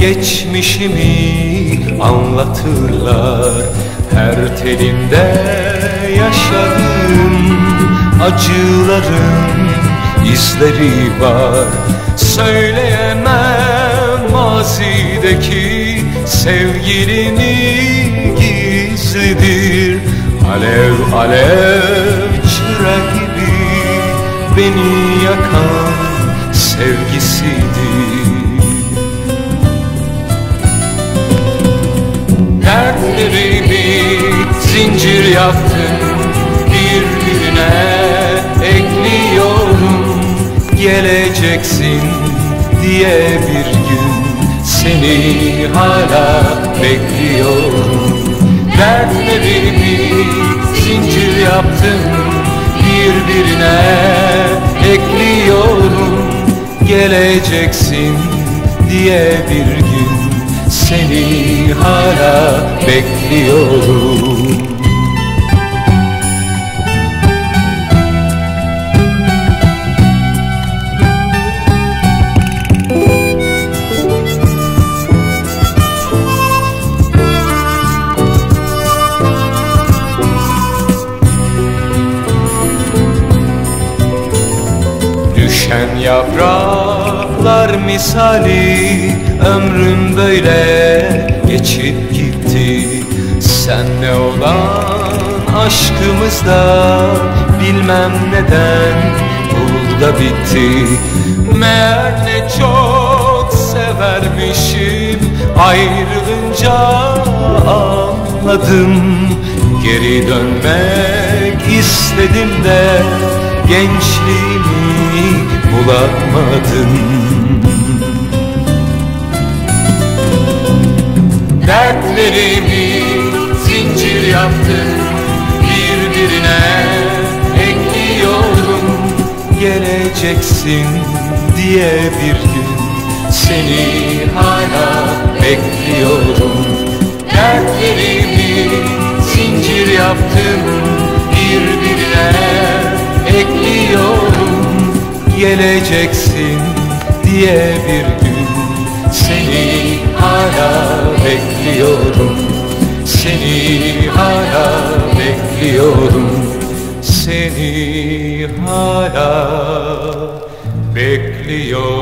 Geçmişimi anlatırlar. Her telinde yaşadığım acıların izleri var. Söyleyemem mazideki sevgilini gizlidir. Alev alev çıra gibi beni yakan sevgisidir. Dertlerimi zincir yaptım birbirine ekliyorum. Geleceksin diye bir gün seni hala bekliyorum. Dertlerimi zincir yaptım birbirine ekliyorum Geleceksin diye bir gün seni hala bekliyorum Düşen yapraklar misali Ömrüm böyle geçip gitti. Senle olan aşkımızda Bilmem neden burada bitti. Meğer ne çok severmişim Ayrılınca anladım. Geri dönmek istedim de Gençliğimi bulamadım Dertlerimi zincir yaptım Birbirine ekliyorum Geleceksin diye bir gün Seni hala bekliyorum. Dertlerimi zincir yaptım Birbirine Geleceksin diye bir gün Seni hala bekliyorum. Seni hala bekliyorum. Seni hala bekliyorum